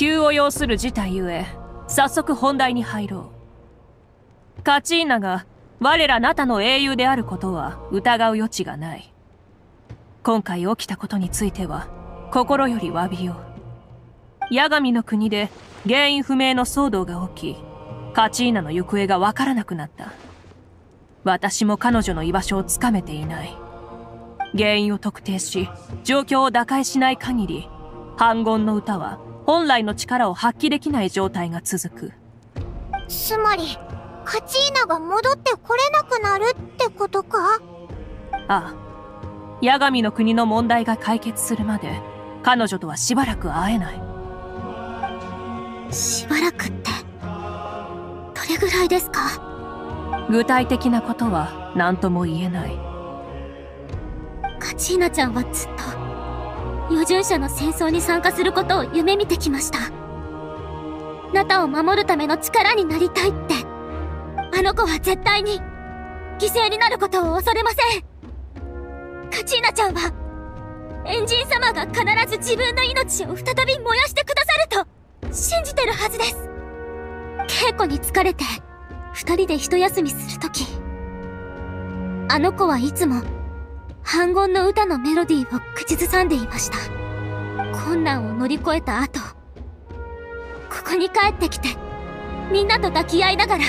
急を要する事態ゆえ早速本題に入ろう。カチーナが我らナタの英雄であることは疑う余地がない。今回起きたことについては心より詫びよう。八神の国で原因不明の騒動が起きカチーナの行方がわからなくなった。私も彼女の居場所をつかめていない。原因を特定し状況を打開しない限り反言の歌は本来の力を発揮できない状態が続く。つまりカチーナが戻ってこれなくなるってことか？ああ。八神の国の問題が解決するまで彼女とはしばらく会えない。しばらくってどれぐらいですか？具体的なことは何とも言えない。カチーナちゃんはずっと余順者の戦争に参加することを夢見てきました。ナタを守るための力になりたいって。あの子は絶対に犠牲になることを恐れません。カチーナちゃんはエンジン様が必ず自分の命を再び燃やしてくださると信じてるはずです。稽古に疲れて二人で一休みするときあの子はいつも反言の歌のメロディーを口ずさんでいました。困難を乗り越えた後ここに帰ってきてみんなと抱き合いながら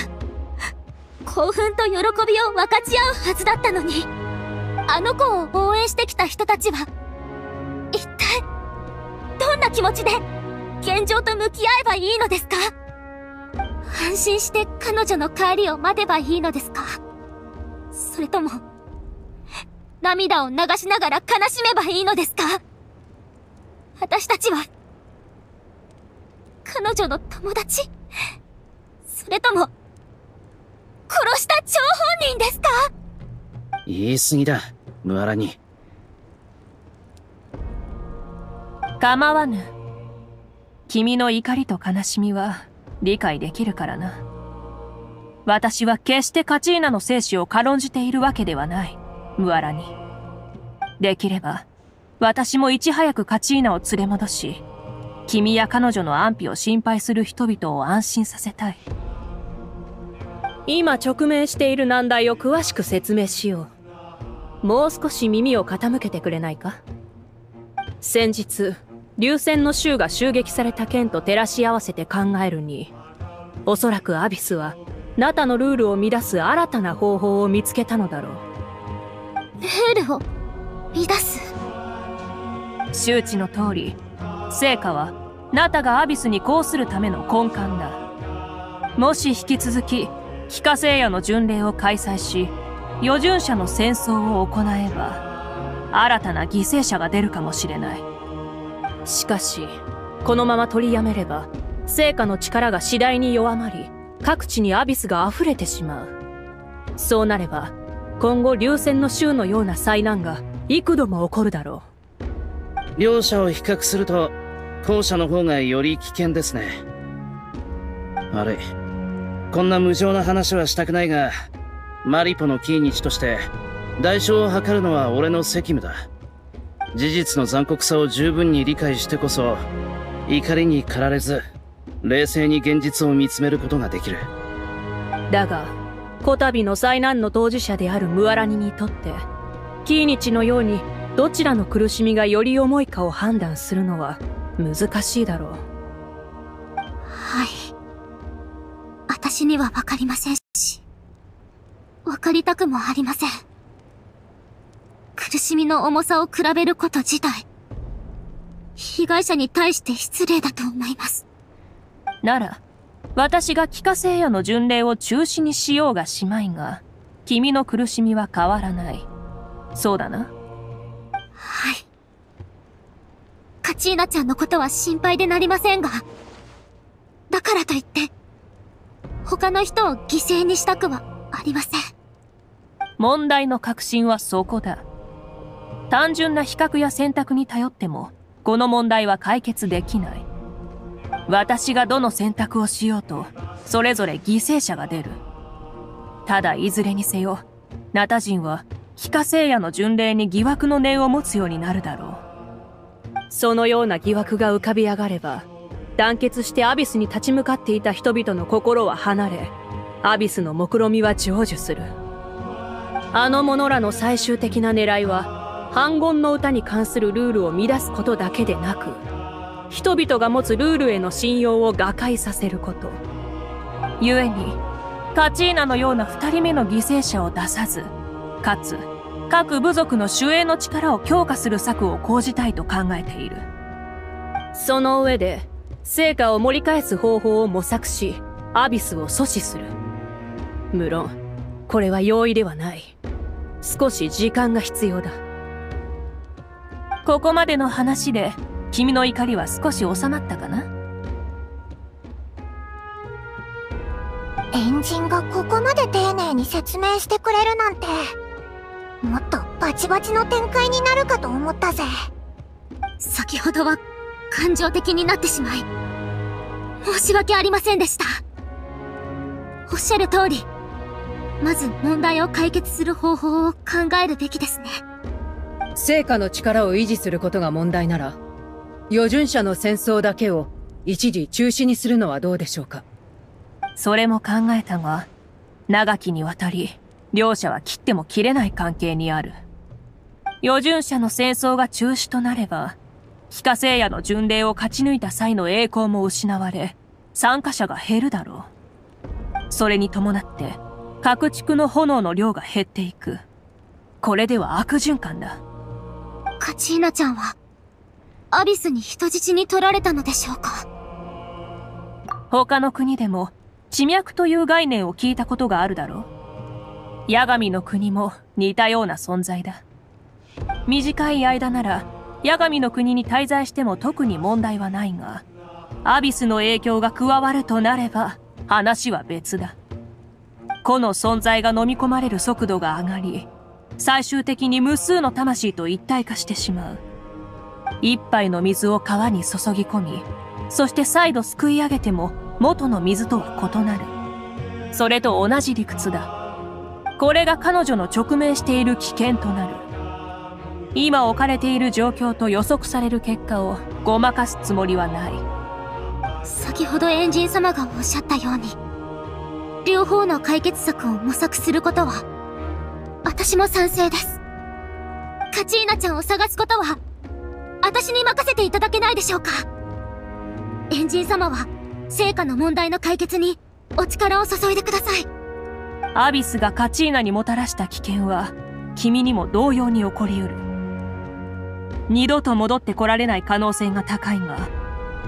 興奮と喜びを分かち合うはずだったのにあの子を応援してきた人たちは一体どんな気持ちで現状と向き合えばいいのですか？安心して彼女の帰りを待てばいいのですか？それとも涙を流しながら悲しめばいいのですか？私たちは彼女の友達？それとも殺した張本人ですか？言い過ぎだムアラに。構わぬ。君の怒りと悲しみは理解できるからな。私は決してカチーナの生死を軽んじているわけではない。ムアラにできれば私もいち早くカチーナを連れ戻し君や彼女の安否を心配する人々を安心させたい。今直面している難題を詳しく説明しよう。もう少し耳を傾けてくれないか？先日流戦の衆が襲撃された件と照らし合わせて考えるにおそらくアビスはナタのルールを乱す新たな方法を見つけたのだろう。ルールを乱す。周知の通り成果はナタがアビスに抗するための根幹だ。もし引き続き帰化聖夜の巡礼を開催し余順者の戦争を行えば新たな犠牲者が出るかもしれない。しかしこのまま取りやめれば成果の力が次第に弱まり各地にアビスが溢れてしまう。そうなれば今後流戦の衆のような災難が幾度も起こるだろう。両者を比較すると後者の方がより危険ですね。悪い。こんな無情な話はしたくないがマリポのキーニチとして代償を図るのは俺の責務だ。事実の残酷さを十分に理解してこそ怒りに駆られず冷静に現実を見つめることができる。だがこたびの災難の当事者であるムアラニにとってキーニチのようにどちらの苦しみがより重いかを判断するのは難しいだろう。はい。私には分かりませんし。分かりたくもありません。苦しみの重さを比べること自体被害者に対して失礼だと思います。なら私が帰化聖夜の巡礼を中止にしようがしまいが君の苦しみは変わらないそうだな。はい。カチーナちゃんのことは心配でなりませんが。だからといって他の人を犠牲にしたくはありません。問題の核心はそこだ。単純な比較や選択に頼ってもこの問題は解決できない。私がどの選択をしようとそれぞれ犠牲者が出る。ただいずれにせよナタ人は非化聖夜の巡礼に疑惑の念を持つようになるだろう。そのような疑惑が浮かび上がれば団結してアビスに立ち向かっていた人々の心は離れアビスの目論みは成就する。あの者らの最終的な狙いは反言の歌に関するルールを乱すことだけでなく人々が持つルールへの信用を瓦解させること。故にカチーナのような二人目の犠牲者を出さずかつ各部族の守衛の力を強化する策を講じたいと考えている。その上で成果を盛り返す方法を模索しアビスを阻止する。無論これは容易ではない。少し時間が必要だ。ここまでの話で君の怒りは少し収まったかな？エンジンがここまで丁寧に説明してくれるなんてもっとバチバチの展開になるかと思ったぜ。先ほどは感情的になってしまい申し訳ありませんでした。おっしゃる通りまず問題を解決する方法を考えるべきですね。成果の力を維持することが問題なら余順者の戦争だけを一時中止にするのはどうでしょうか？それも考えたが長きにわたり両者は切っても切れない関係にある。余順者の戦争が中止となれば非化聖夜の巡礼を勝ち抜いた際の栄光も失われ参加者が減るだろう。それに伴って各地区の炎の量が減っていく。これでは悪循環だ。カチーナちゃんはアビスに人質に取られたのでしょうか？他の国でも地脈という概念を聞いたことがあるだろう八神の国も似たような存在だ。短い間なら八神の国に滞在しても特に問題はないがアビスの影響が加わるとなれば話は別だ。個の存在が飲み込まれる速度が上がり最終的に無数の魂と一体化してしまう。一杯の水を川に注ぎ込みそして再度すくい上げても元の水とは異なる。それと同じ理屈だ。これが彼女の直面している危険となる。今置かれている状況と予測される結果をごまかすつもりはない。先ほどエンジン様がおっしゃったように両方の解決策を模索することは私も賛成です。カチーナちゃんを探すことは私に任せていただけないでしょうか。エンジン様は成果の問題の解決にお力を注いでください。アビスがカチーナにもたらした危険は君にも同様に起こりうる。二度と戻ってこられない可能性が高いが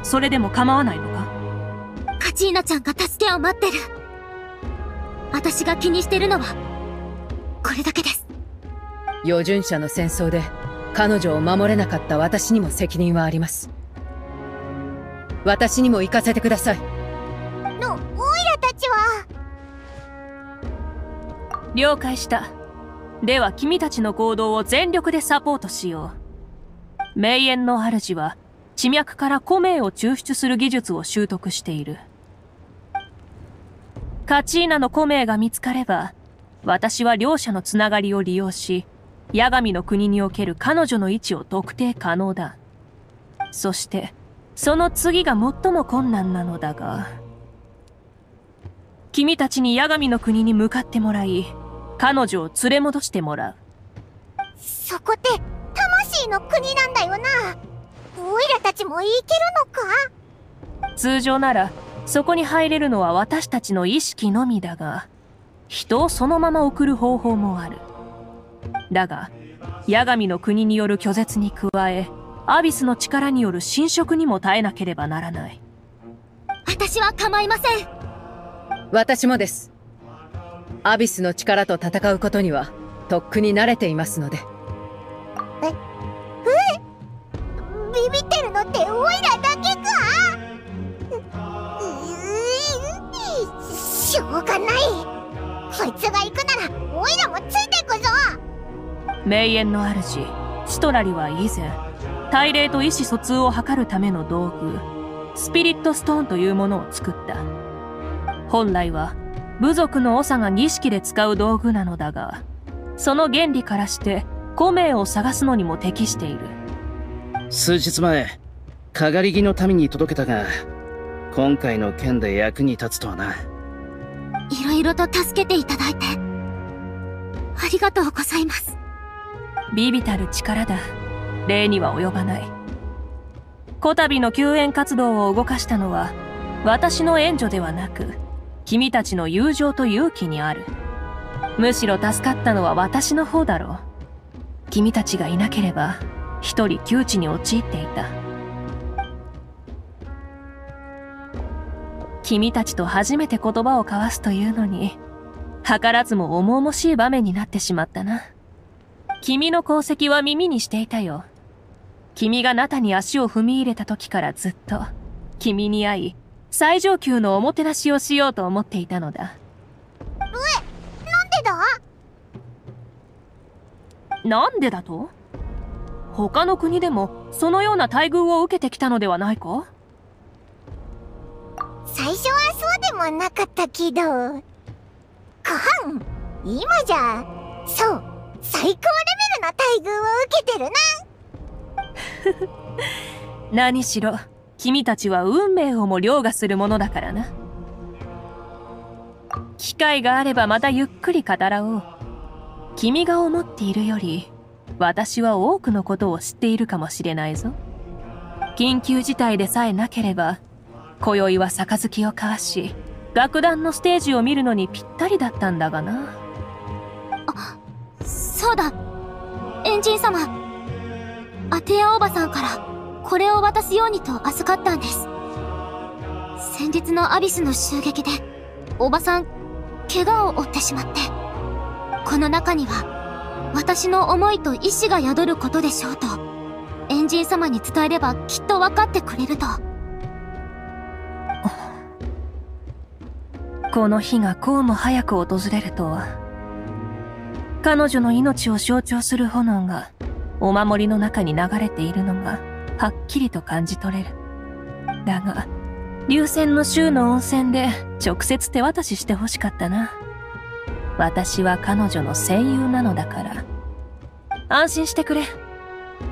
それでも構わないのか？カチーナちゃんが助けを待ってる。私が気にしてるのはこれだけです。余順者の戦争で彼女を守れなかった私にも責任はあります。私にも行かせてください了解した。では君たちの行動を全力でサポートしよう。名園の主は地脈から古名を抽出する技術を習得している。カチーナの古名が見つかれば私は両者のつながりを利用し八神の国における彼女の位置を特定可能だ。そしてその次が最も困難なのだが君たちに八神の国に向かってもらい彼女を連れ戻してもらう。そこって魂の国なんだよな。オイラたちも行けるのか？通常ならそこに入れるのは私たちの意識のみだが人をそのまま送る方法もある。だが八神の国による拒絶に加えアビスの力による侵食にも耐えなければならない。私は構いません。私もですアビスの力と戦うことにはとっくに慣れていますので。ええビビってるのってオイラだけか？しょうがない。こいつが行くならオイラもついてくぞ。名園の主シトラリは以前大霊と意思疎通を図るための道具スピリットストーンというものを作った。本来は部族の長が儀式で使う道具なのだがその原理からして古名を探すのにも適している数日前かがり木の民に届けたが、今回の件で役に立つとはな。いろいろと助けていただいて、ありがとうございます。ビビたる力だ。礼には及ばない。こたびの救援活動を動かしたのは、私の援助ではなく、君たちの友情と勇気にある。むしろ助かったのは私の方だろう。君たちがいなければ、一人窮地に陥っていた。君たちと初めて言葉を交わすというのに、図らずも重々しい場面になってしまったな。君の功績は耳にしていたよ。君がナタに足を踏み入れた時からずっと、君に会い、最上級のおもてなしをしようと思っていたのだ。え、なんでだ？なんでだと？他の国でもそのような待遇を受けてきたのではないか？最初はそうでもなかったけど。かはん今じゃ、そう、最高レベルな待遇を受けてるな 何しろ、君たちは運命をも凌駕するものだからな。機会があればまたゆっくり語らおう。君が思っているより、私は多くのことを知っているかもしれないぞ。緊急事態でさえなければ、今宵は杯を交わし、楽団のステージを見るのにぴったりだったんだがな。あ、そうだ。エンジン様。アテアおばさんからこれを渡すようにと預かったんです。先日のアビスの襲撃で、おばさん、怪我を負ってしまって、この中には、私の思いと意志が宿ることでしょうと、エンジン様に伝えればきっと分かってくれると。この日がこうも早く訪れるとは。彼女の命を象徴する炎が、お守りの中に流れているのが、はっきりと感じ取れる。だが、流泉の州の温泉で直接手渡ししてほしかったな。私は彼女の戦友なのだから。安心してくれ。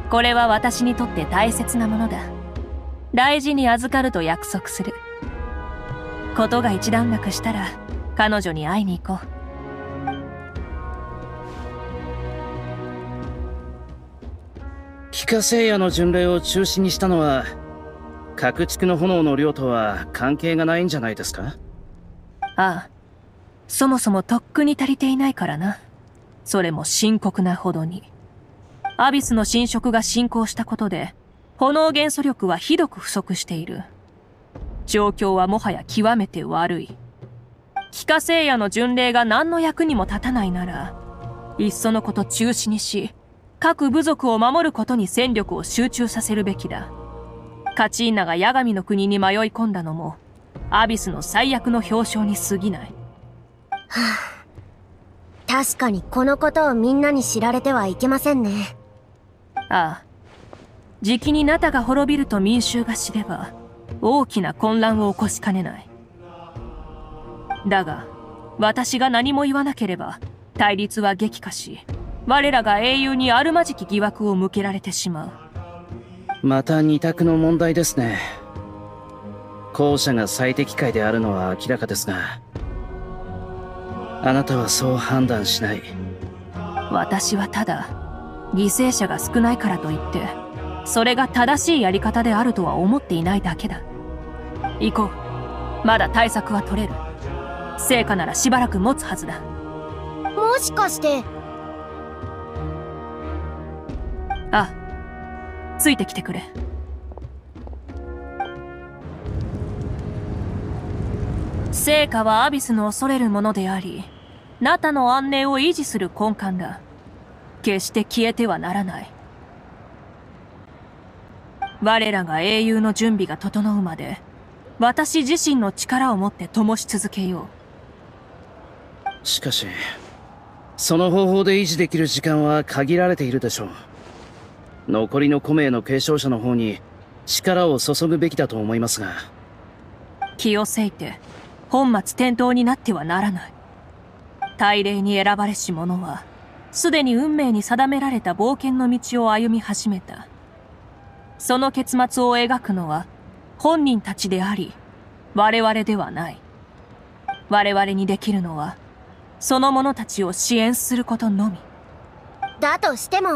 これは私にとって大切なものだ。大事に預かると約束する。ことが一段落したら彼女に会いに行こう帰化聖夜の巡礼を中止にしたのは各地区の炎の量とは関係がないんじゃないですか？ああ。そもそもとっくに足りていないからな。それも深刻なほどに。アビスの侵食が進行したことで炎元素力はひどく不足している。状況はもはや極めて悪い。帰化聖夜の巡礼が何の役にも立たないなら、いっそのこと中止にし、各部族を守ることに戦力を集中させるべきだ。カチーナが八神の国に迷い込んだのも、アビスの最悪の表彰に過ぎない。はあ、確かにこのことをみんなに知られてはいけませんね。ああ。じきにナタが滅びると民衆が知れば、大きな混乱を起こしかねない。だが、私が何も言わなければ、対立は激化し、我らが英雄にあるまじき疑惑を向けられてしまう。また二択の問題ですね。後者が最適解であるのは明らかですが、あなたはそう判断しない。私はただ、犠牲者が少ないからといって、それが正しいやり方であるとは思っていないだけだ。行こう。まだ対策は取れる。成果ならしばらく持つはずだ。もしかして。ついてきてくれ。成果はアビスの恐れるものであり、ナタの安寧を維持する根幹だ。決して消えてはならない。我らが英雄の準備が整うまで、私自身の力を持って灯し続けよう。しかし、その方法で維持できる時間は限られているでしょう。残りの古名の継承者の方に力を注ぐべきだと思いますが。気をせいて、本末転倒になってはならない。大礼に選ばれし者は、すでに運命に定められた冒険の道を歩み始めた。その結末を描くのは本人たちであり、我々ではない。我々にできるのは、その者たちを支援することのみ。だとしても、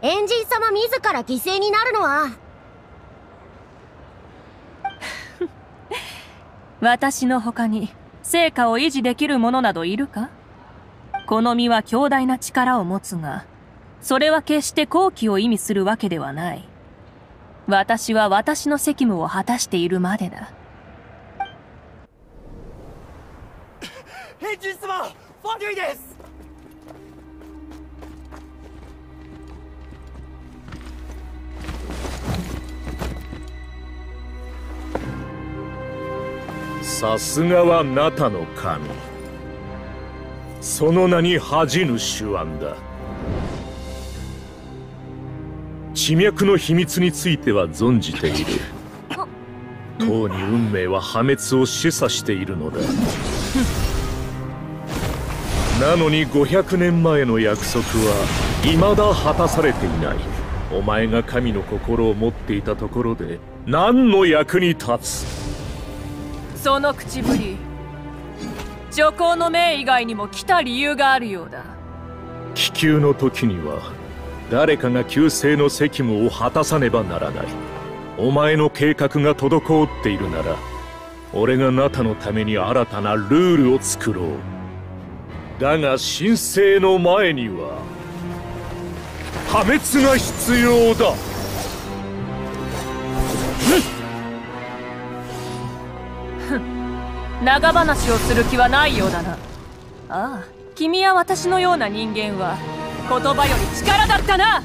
エンジン様自ら犠牲になるのは、私の他に成果を維持できる者などいるか？この身は強大な力を持つが、それは決して好機を意味するわけではない。私は私の責務を果たしているまでだ。エンジン様ファデュイですさすがはナタの神。その名に恥じぬ手腕だ。地脈の秘密については存じている。とうに運命は破滅を示唆しているのだ。なのに500年前の約束は未だ果たされていない。お前が神の心を持っていたところで何の役に立つ？その口ぶり。女皇の命以外にも来た理由があるようだ。気球の時には誰かが旧姓の責務を果たさねばならない。お前の計画が滞っているなら俺がナタのために新たなルールを作ろう。だが神聖の前には破滅が必要だ。長話をする気はないようだな。ああ君や私のような人間は言葉より力だったな。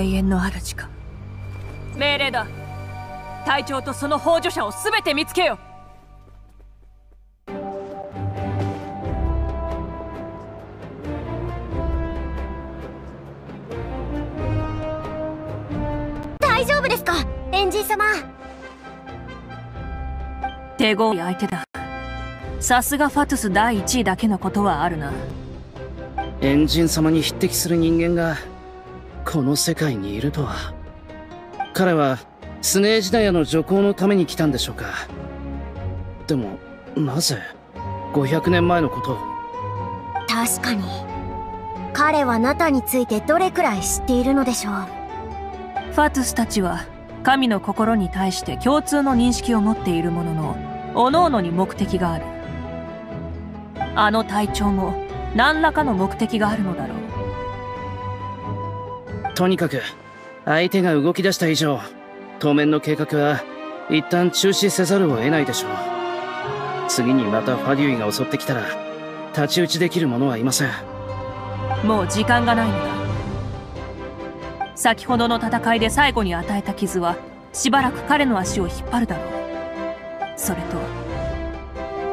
永遠の主か命令だ。隊長とその幇助者を全て見つけよ。大丈夫ですか？エンジン様。手強い相手だ。さすがファトゥス第1位だけのことはあるな。エンジン様に匹敵する人間がこの世界にいるとは。彼はスネージダヤの助行のために来たんでしょうか。でもなぜ？500年前のことを。確かに。彼はナタについてどれくらい知っているのでしょう。ファトゥスたちは神の心に対して共通の認識を持っているものの各々に目的がある。あの隊長も何らかの目的があるのだろうとにかく相手が動き出した以上当面の計画は一旦中止せざるを得ないでしょう。次にまたファデュイが襲ってきたら太刀打ちできる者はいません。もう時間がないのだ。先ほどの戦いで最後に与えた傷はしばらく彼の足を引っ張るだろう。それと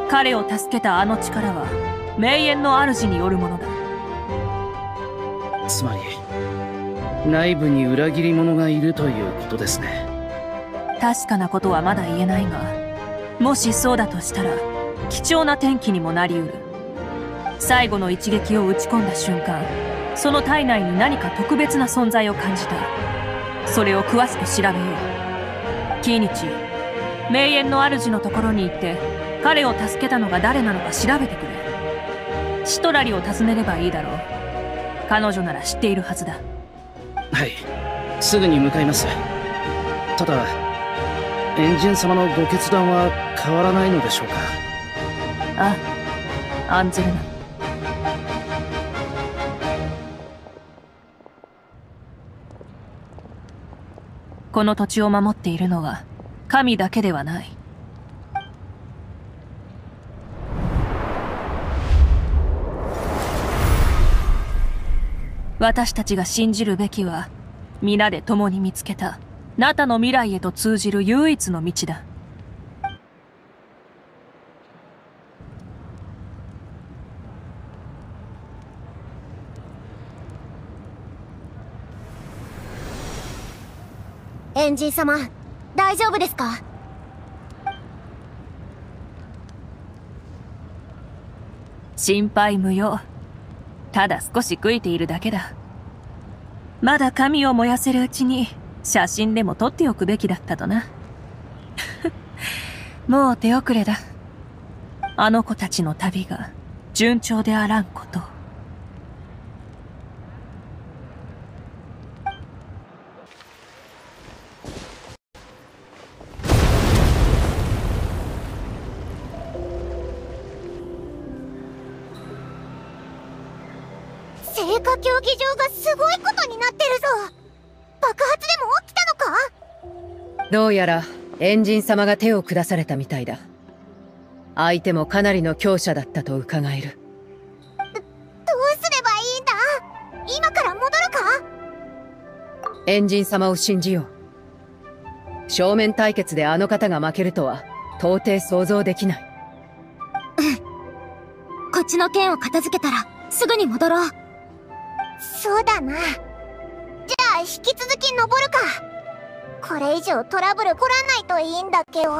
彼を助けたあの力は名園の主によるものだ。つまり内部に裏切り者がいるということですね。確かなことはまだ言えないがもしそうだとしたら貴重な転機にもなりうる。最後の一撃を打ち込んだ瞬間その体内に何か特別な存在を感じた。それを詳しく調べよう。キーニチ名園の主のところに行って彼を助けたのが誰なのか調べてくれ。シトラリを訪ねればいいだろう。彼女なら知っているはずだ。はい。すぐに向かいます。ただエンジン様のご決断は変わらないのでしょうか。ああ案ずるな。この土地を守っているのは神だけではない。私たちが信じるべきは皆で共に見つけたナタの未来へと通じる唯一の道だ。エンジン様大丈夫ですか？心配無用ただ少し悔いているだけだ。まだ髪を燃やせるうちに写真でも撮っておくべきだったとな。もう手遅れだ。あの子たちの旅が順調であらんこと場がすごいことになってるぞ。爆発でも起きたのか？どうやらエンジン様が手を下されたみたいだ。相手もかなりの強者だったと伺える。どうすればいいんだ？今から戻るか？エンジン様を信じよう。正面対決であの方が負けるとは到底想像できない。こっちの剣を片付けたらすぐに戻ろうそうだな。じゃあ引き続き登るか。これ以上トラブル来らないといいんだけど。